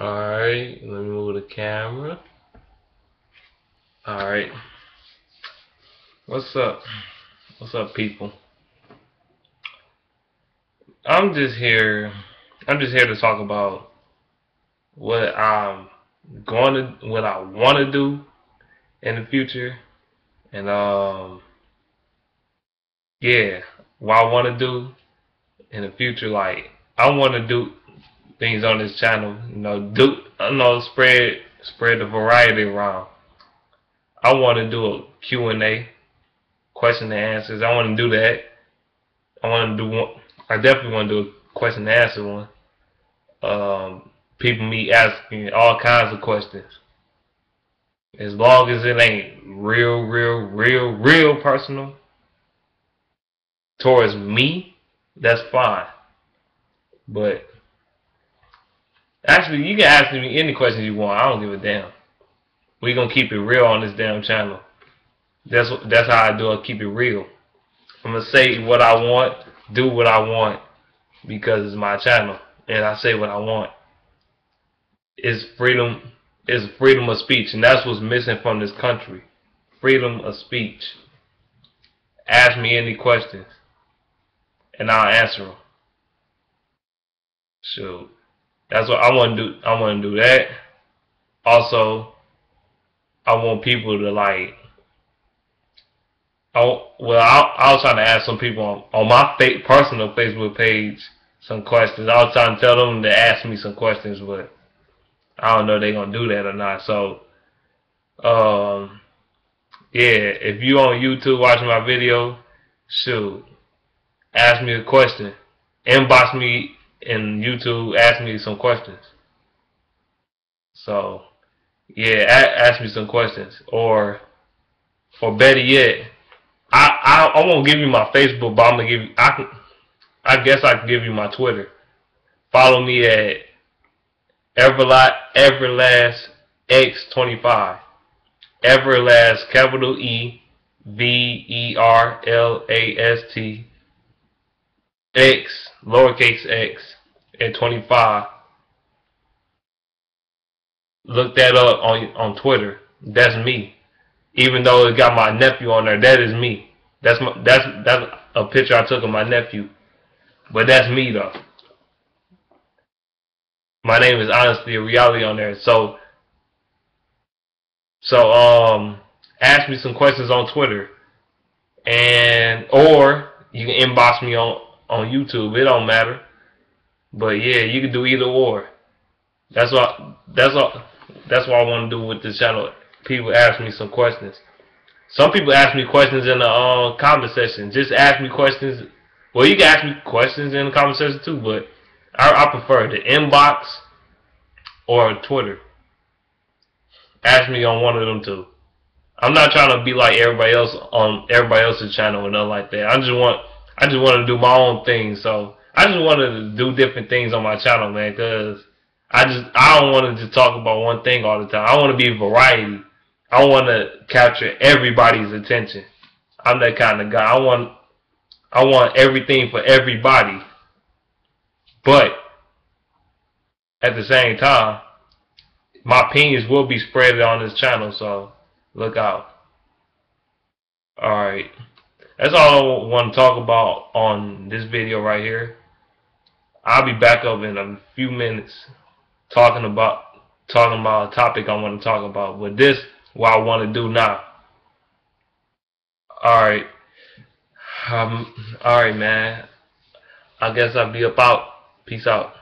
Alright, let me move the camera. Alright. What's up? What's up, people? I'm just here. I'm just here to talk about what I'm going to, what I want to do in the future, and um, yeah, what I want to do in the future. Like I want to do things on this channel. You know, do I know spread spread the variety around. I want to do a Q and A, question and answers. I want to do that. I want to do one. I definitely want to do a question and answer one. Um, people me asking all kinds of questions. As long as it ain't real, real, real, real personal towards me, that's fine. But actually, you can ask me any questions you want. I don't give a damn. We gonna keep it real on this damn channel. That's that's how I do it. Keep it real. I'm gonna say what I want, do what I want, because it's my channel, and I say what I want. It's freedom. It's freedom of speech, and that's what's missing from this country. Freedom of speech. Ask me any questions, and I'll answer them. So that's what I want to do. I want to do that. Also, I want people to like. Oh well, I, I was trying to ask some people on, on my personal Facebook page some questions. I was trying to tell them to ask me some questions, but I don't know if they're gonna do that or not. So, um, yeah, if you on YouTube watching my video, shoot, ask me a question, inbox me in YouTube, ask me some questions. So, yeah, ask me some questions, or, or better yet, I I, I won't give you my Facebook, but I'm gonna give you. I can, I guess I can give you my Twitter. Follow me at Everlast Everlast X25. Everlast capital E V E R L A S T X lowercase x at 25. Look that up on on Twitter. That's me. Even though it got my nephew on there, that is me. That's my that's that's a picture I took of my nephew. But that's me though. My name is honestly a reality on there. So so um ask me some questions on Twitter. And or you can inbox me on on YouTube. It don't matter. But yeah, you can do either or. That's what that's what that's what I want to do with this channel. People ask me some questions. Some people ask me questions in the uh, comment section. Just ask me questions. Well, you can ask me questions in the comment section too, but I, I prefer the inbox or Twitter. Ask me on one of them two. I'm not trying to be like everybody else on everybody else's channel or nothing like that. I just want I just want to do my own thing. So I just wanted to do different things on my channel, man, because I just I don't want to just talk about one thing all the time. I want to be variety. I want to capture everybody's attention. I'm that kind of guy. I want I want everything for everybody. But at the same time, my opinions will be spread on this channel, so look out. Alright. That's all I want to talk about on this video right here. I'll be back up in a few minutes talking about talking about a topic I want to talk about. But this what I want to do now. Alright. Um alright man. I guess I'll be about. Peace out.